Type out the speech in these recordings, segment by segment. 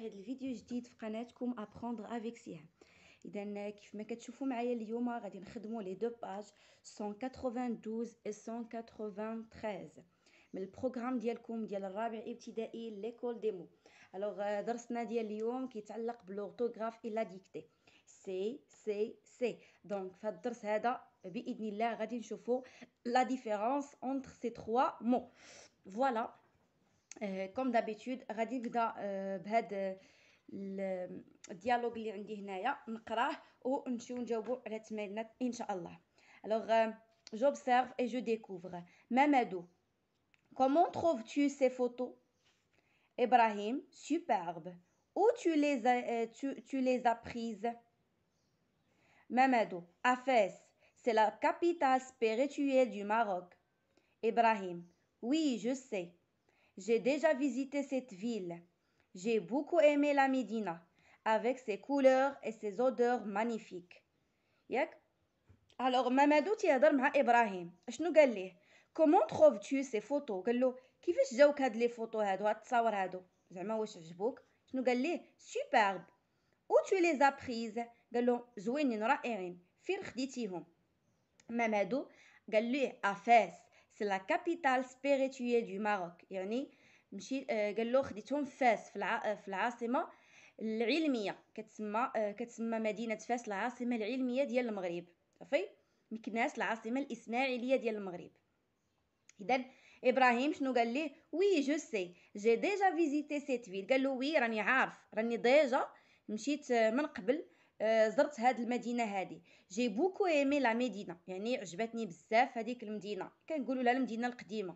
هذا الفيديو جديد في قناتكم ابروندر افيك سيها اذا كيف ما كتشوفوا معايا اليوم غادي نخدموا لي دو باج 192 و 193 من البروغرام ديالكم ديال الرابع ابتدائي ليكول ديمو الوغ درسنا ديال اليوم كيتعلق بلورتوغراف الا ديكتي سي سي سي دونك في هذا الدرس هذا باذن الله غادي نشوفوا لا ديفيرونس اونتر سي تخوا مو فوالا كوم دابيتود غادي نبدا بهذا الديالوغ اللي عندي هنايا نقراه ونمشيو نجاوبو على التمارينات ان شاء الله الوغ j'observe et je découvre Mamadou comment trouves-tu ces photos Ibrahim superbe où tu les as, tu, tu les as prises Mamadou Afès c'est la capitale spirituelle du Maroc Ibrahim oui je sais J'ai déjà visité cette ville. J'ai beaucoup aimé la Médina, avec ses couleurs et ses odeurs magnifiques. ياك alors مامادو تيهضر مع ابراهيم اشنو قال ليه كومون تروفتو سي فوتو قال له كيفاش جاوك هاد لي فوتو هادو هاد التصاور هادو زعما واش عجبوك شنو قال ليه سوبرب او تو لي زابريز قال له زوينين رائعين فين خديتيهم مامادو قال ليه افاس سي لا كابيتال سبيريتويل دو ماروك يعني مشي قال له خديتهم فاس في, الع... في العاصمة العلمية. كتسمى كتسمى مدينة فاس العاصمة العلمية ديال المغرب. صافي؟ مكناس العاصمة الإسماعيلية ديال المغرب. اذا إبراهيم شنو قال ليه؟ وي جو سي جي ديجا فيزيتي سيت فيل قال له وي راني عارف. راني ديجا مشيت من قبل زرت هاد المدينة هادي. جي بوكو ايمي لا مدينة. يعني عجبتني بزاف هذيك المدينة. كنقولوا لها المدينة القديمة.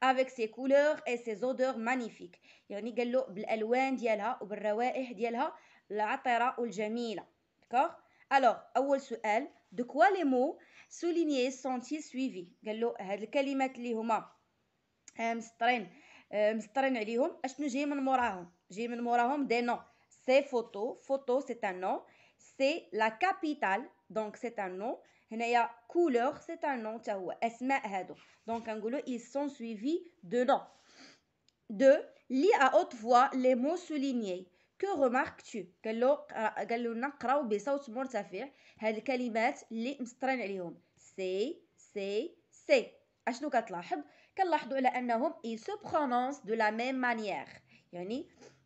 Avec ses couleurs et ses odeurs magnifiques. يعني قال له بالألوان ديالها وبالروائح ديالها العطرة والجميلة. دكوغ الوغ أول سؤال. دو كوا لي مو سولينيي سونتي سويفي قال له هاد الكلمات اللي هما مسطرين مسطرين عليهم. أشنو جاي من موراهم؟ جاي من موراهم دي نو سي فوتو فوتو سي ان نو سي لا كابيتال دونك سي ان نو هنايا couleur c'est un nom تا هو اسماء هادو دونك كنقولوا ils sont suivis de noms deux lis à haute voix les mots soulignés que remarques-tu قال له قال له نقراو بصوت مرتفع هاد الكلمات اللي مسطرين عليهم سي سي سي اشنو كتلاحظ كنلاحظوا على انهم ils se prononcent de la même manière يعني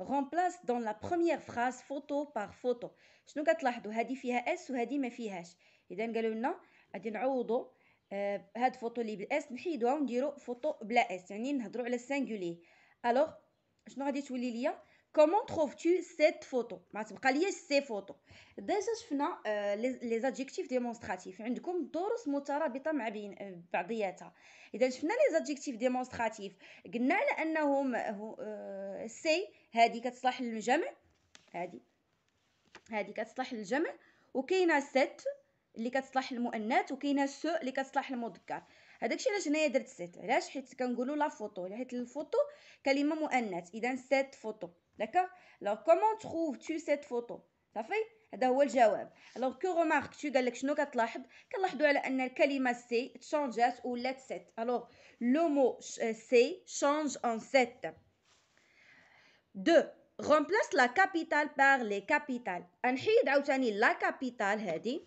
remplace dans la première phrase photo par photo شنو كتلاحظوا هذه فيها اس وهذه ما فيهاش اذا قالوا لنا غادي نعوضوا هاد فوتو اللي بالاس نحيدوها ونديرو فوتو بلا اس يعني نهضروا على السانغولي الوغ شنو غادي تولي ليا كومون تروفتو سيت فوتو ما تبقى ليا سي فوتو ديجا شفنا لي زادجيكتيف ديمونستراتيف عندكم دروس مترابطه مع بين بعضياتها اذا شفنا لي زادجيكتيف ديمونستراتيف قلنا على انهم سي هذه كتصلح للجمع هذه هذه كتصلح للجمع وكاينه سيت اللي كتصلح للمؤنث وكاينه سو اللي كتصلح للمذكر هذاكشي علاش هنايا درت سيت علاش حيت كنقولوا لا فوتو حيت الفوتو كلمه مؤنث اذا سيت فوتو داكوغ لو كومون تروف تو سيت فوتو صافي هذا هو الجواب الوغ كو رومارك تو قال لك شنو كتلاحظ كنلاحظوا على ان الكلمه سي تشونجات ولات سيت الوغ لو مو سي شونج ان سيت دو remplace la capitale par les capitales نحيد عاوتاني لا كابيتال هذه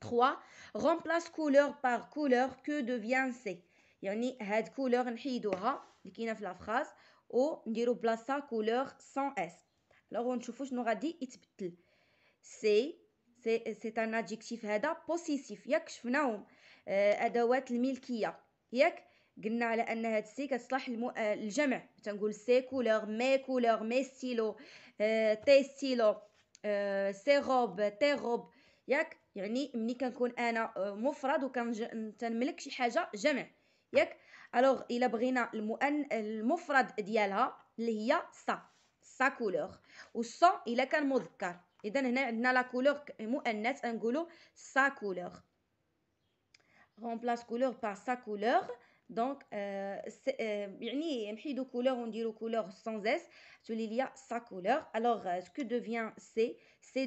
3 remplace couleur par couleur que devient C يعني هاد couleur نحيدوها اللي كاينه في لا فراز ونديرو بلاصه couleur sans S alors نشوفو شنو غادي يتبدل C سي سي ان ادجيكتيف هذا بوسيسيف ياك شفناهم آه ادوات الملكيه ياك قلنا على ان هاد سي كتصلح المو... آه الجمع تنقول سي كولور مي كولور مي ستيلو آه تي ستيلو آه سي روب تي روب ياك يعني ملي كنكون انا آه مفرد وكنملك شي حاجه جمع ياك الوغ الا بغينا المؤن المفرد ديالها اللي هي سا سا كولور والصا الا كان مذكر اذا هنا عندنا لا كولور مؤنث نقولوا سا كولور remplace couleur par sa couleur donc euh, euh, يعني نحيدو couleur ونديرو couleur sans s تولي ليا sa couleur alors euh, ce que devient c c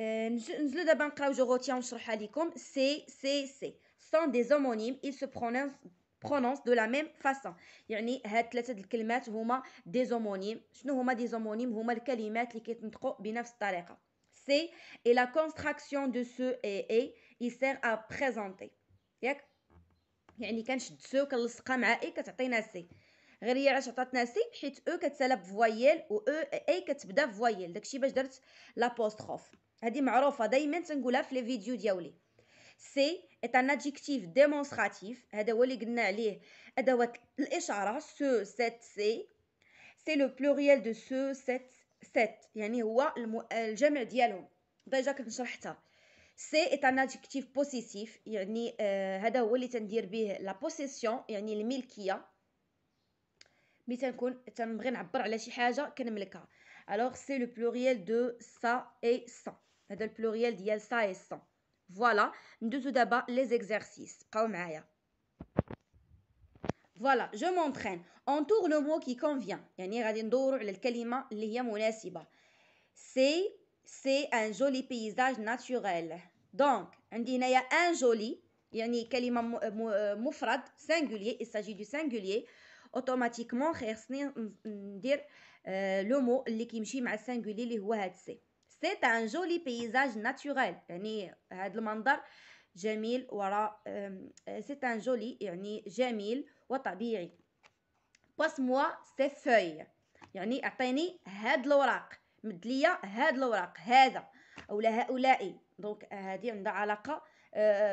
نزلو دابا نقراو جو روتيان ونشرحها لكم سي سي سي سون دي زومونيم ils se prononcent برونونس دو لا ميم فاسون يعني هاد ثلاثه الكلمات هما دي زومونيم شنو هما دي زومونيم هما الكلمات اللي كيتنطقوا بنفس الطريقه سي اي لا كونستراكسيون دو سو اي اي il sert à présenter ياك يعني كنشد سو كنلصقها مع اي كتعطينا سي غير هي علاش عطاتنا سي حيت او كتسالى بفوايل و او اي كتبدا بفوايل داكشي باش درت لابوستروف هذه معروفه دائما تنقولها في لي فيديو ديالي سي est un adjectif démonstratif هذا هو اللي قلنا عليه ادوات الاشاره سو سيت سي سي لو بلوريال دو سو سيت سيت يعني هو الجمع ديالهم ديجا كنت شرحتها سي est un adjectif possessif يعني آه هذا هو اللي تندير به لا بوسيسيون يعني الملكيه ملي تنكون تنبغي نعبر على شي حاجه كنملكها الوغ سي لو بلوريال دو سا اي سا هذا البلوريال ديال سا اي سا فوالا ندوزو دابا لي زيكزارسيس بقاو معايا فوالا جو مونطرين انطور لو مو كي كونفيان يعني غادي ندورو على الكلمه اللي هي مناسبه سي سي ان جولي بيزاج ناتوريل دونك عندي هنايا ان جولي يعني كلمه مفرد سانغوليي il s'agit du singulier اوتوماتيكمون خصني ندير لو مو اللي كيمشي مع السانغولي اللي هو هاد سي سي ان جولي بيزاج ناتوريل يعني هاد المنظر جميل وراء سي ان جولي يعني جميل وطبيعي. باس موا سي فوي يعني أعطيني هاد الوراق. مد ليا هاد الوراق. هذا. أولا هؤلاء. دونك هذه عندها علاقة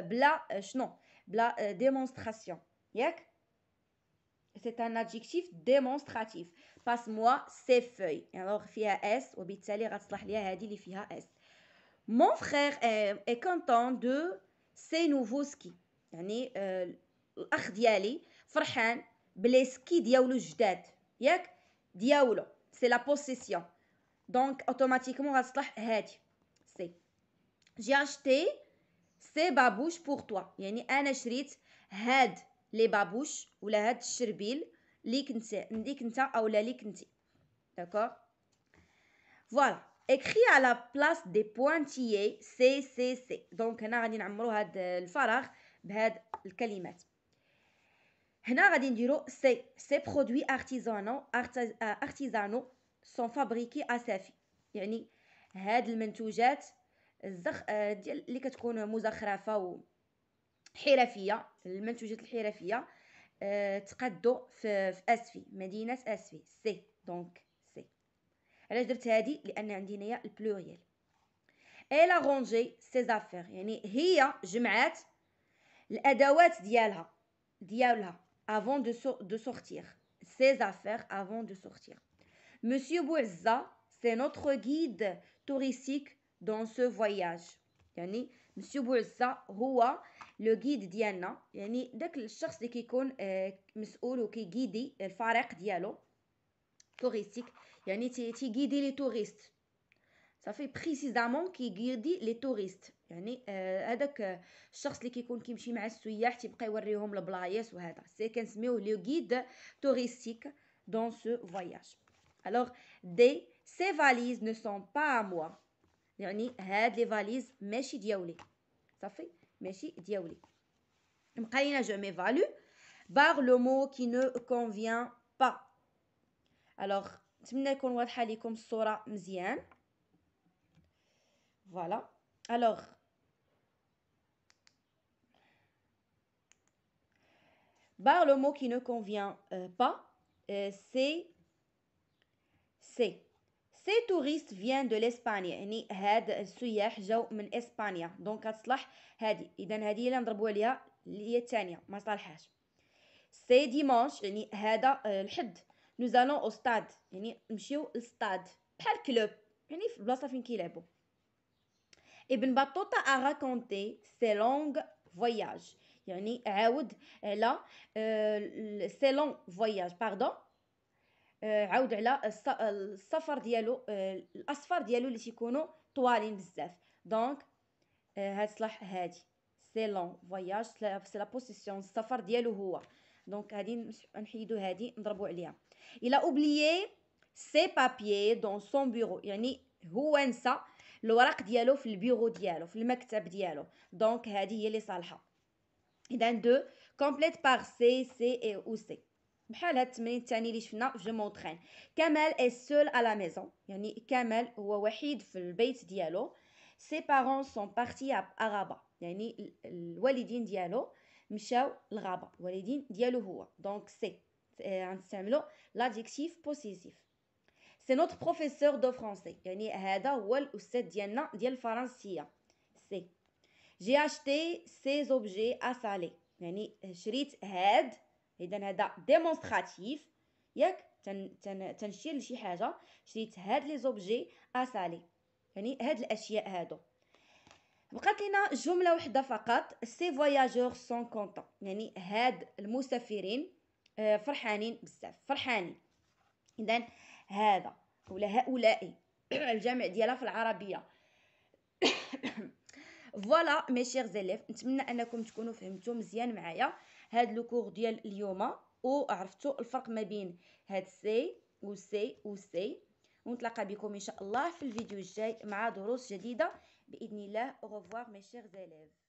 بلا شنو؟ بلا ديمونستراسيون ياك؟ سي ان ادجيكتيف ديمونستراتيف باس موا سي فوي الوغ فيها اس وبالتالي غتصلح ليا هذه اللي فيها اس مون فرير اي كونتون دو سي نوفو سكي يعني الاخ ديالي فرحان بلي سكي ديالو جداد ياك ديالو سي لا بوسيسيون دونك اوتوماتيكمون غتصلح هادي سي جي اشتي سي بابوش بور توا يعني انا شريت هاد لي بابوش ولا هاد الشربيل ليك انت ليك انت اولا ليك انت داكور فوالا اكري على بلاص دي بوانتيي سي سي سي دونك هنا غادي نعمرو هاد الفراغ بهاد الكلمات. هنا غادي نديرو سي سي برودوي ارتيزانو ارتيزانو سون فابريكي اسافي يعني هاد المنتوجات الزخ ديال اللي كتكون مزخرفة و حرفيه المنتوجات الحرفيه أه تقادو في, في اسفي مدينه اسفي سي دونك سي علاش درت هادي لان عندي هنايا البلوريال الا رونجي سي زافير يعني هي جمعات الادوات ديالها ديالها avant de, so de sortir ses affaires avant de sortir Monsieur Bouazza, c'est notre guide touristique dans ce voyage. يعني Monsieur Bouazza هو لو جيد ديالنا يعني داك الشخص اللي كيكون مسؤول وكيغيدي الفريق ديالو توريستيك يعني تي تيغيدي لي توريست صافي بريسيزامون كيغيدي لي توريست يعني هذاك الشخص اللي كيكون كيمشي مع السياح تيبقى يوريهم البلايص وهذا سي كنسميوه لو غيد توريستيك دون سو فواياج Alors, D, ces valises ne sont pas à moi. يعني هاد لي فاليز ماشي دياولي صافي ماشي دياولي بقى لينا جو ميفالو باغ لو مو كي نو كونفيان با الوغ نتمنى يكون واضحه لكم الصوره مزيان فوالا الوغ Bar le mot qui ne convient euh, pas, euh, c'est c'est. Ces touristes viennent de l'Espagne يعني هاد السياح جاو من اسبانيا دونك غتصلح هادي اذا هادي اللي نضربوا عليها اللي هي الثانيه ما صالحاش سي ديمانش يعني هذا الحد nous allons au stade يعني نمشيو للستاد بحال كلوب يعني في البلاصه فين كيلعبوا ابن بطوطة a raconté ses longues voyages يعني عاود على سي لون فواياج باردون عاود على السفر ديالو الاسفار ديالو اللي تيكونوا طوالين بزاف دونك هاد صلاح هادي سي لون فواياج سي لا بوسيسيون السفر ديالو هو دونك غادي نحيدو هادي نضربو عليها الى اوبليي سي بابيي دون سون بيرو يعني هو نسى الورق ديالو في البيرو ديالو في المكتب ديالو دونك هادي هي اللي صالحه اذا دو كومبليت بار سي سي اي او سي بحال هاد التمرين الثاني اللي شفنا جو مونطرين كمال اي سول ا لا ميزون يعني كمال هو وحيد في البيت ديالو سي بارون سون بارتي ا يعني الوالدين ديالو مشاو للغابه الوالدين ديالو هو دونك سي غنستعملو لادجيكتيف بوسيسيف سي نوت بروفيسور دو فرونسي يعني هذا هو الاستاذ ديالنا ديال الفرنسيه سي جي اشتي سي زوبجي ا سالي يعني شريت هاد اذا هذا ديمونستراتيف ياك تن تن تنشير لشي حاجة. شريت هاد لي زوبجي ا سالي يعني هاد الأشياء هادو. بقات لنا جملة وحدة فقط. سي فواياجور سون كونطون يعني هاد المسافرين فرحانين بزاف. فرحانين. اذا هذا ولا هؤلاء الجمع ديالها في العربية. فوالا مي شيغ زيليف نتمنى أنكم تكونوا فهمتوا مزيان معايا. هاد لو ديال اليوم وعرفتوا الفرق ما بين هاد سي و سي و سي. ونتلاقى بكم إن شاء الله في الفيديو الجاي مع دروس جديدة. بإذن الله revoir mes chers élèves.